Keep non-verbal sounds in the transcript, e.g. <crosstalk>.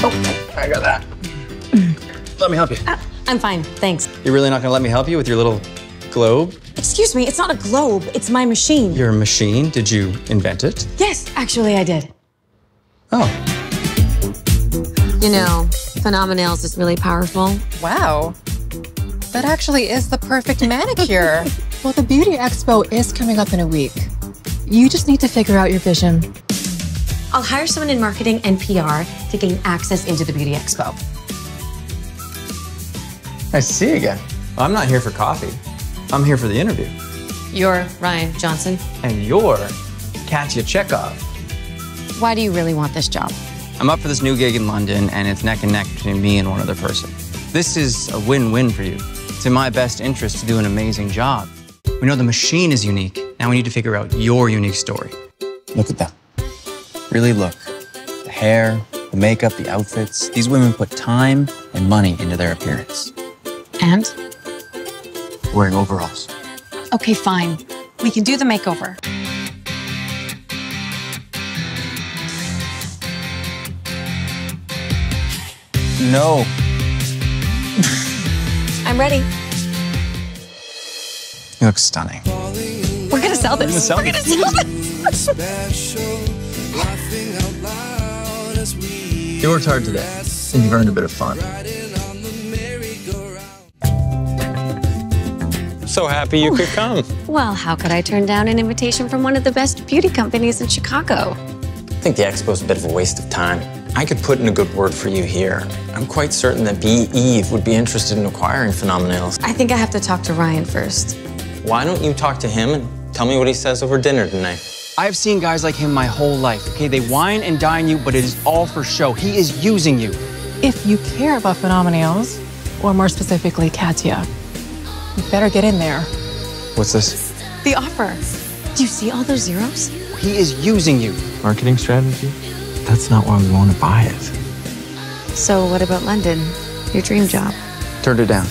Oh, I got that. Let me help you. Uh, I'm fine, thanks. You're really not gonna let me help you with your little globe? Excuse me, it's not a globe, it's my machine. Your machine? Did you invent it? Yes, actually, I did. Oh. You know, Phenomenails is really powerful. Wow. That actually is the perfect manicure. <laughs> well, the Beauty Expo is coming up in a week. You just need to figure out your vision. I'll hire someone in marketing and PR to gain access into the Beauty Expo. Nice to see you again. I'm not here for coffee. I'm here for the interview. You're Ryan Johnson. And you're Katya Chekhov. Why do you really want this job? I'm up for this new gig in London, and it's neck and neck between me and one other person. This is a win-win for you. It's in my best interest to do an amazing job. We know the machine is unique. Now we need to figure out your unique story. Look at them. Really look. The hair, the makeup, the outfits. These women put time and money into their appearance. And? Wearing overalls. Okay, fine. We can do the makeover. No. I'm ready. You look stunning. We're gonna sell this. We're gonna sell this. <laughs> You worked hard today, and you've earned a bit of fun. So happy you could come. Well, how could I turn down an invitation from one of the best beauty companies in Chicago? I think the expo's a bit of a waste of time. I could put in a good word for you here. I'm quite certain that B. Eve would be interested in acquiring Phenomenails. I think I have to talk to Ryan first. Why don't you talk to him and tell me what he says over dinner tonight? I've seen guys like him my whole life, okay? They wine and dine you, but it is all for show. He is using you. If you care about Phenomenails, or more specifically, Katya, you better get in there. What's this? The offer. Do you see all those zeros? He is using you. Marketing strategy? That's not why we want to buy it. So, what about London? Your dream job? Turned it down.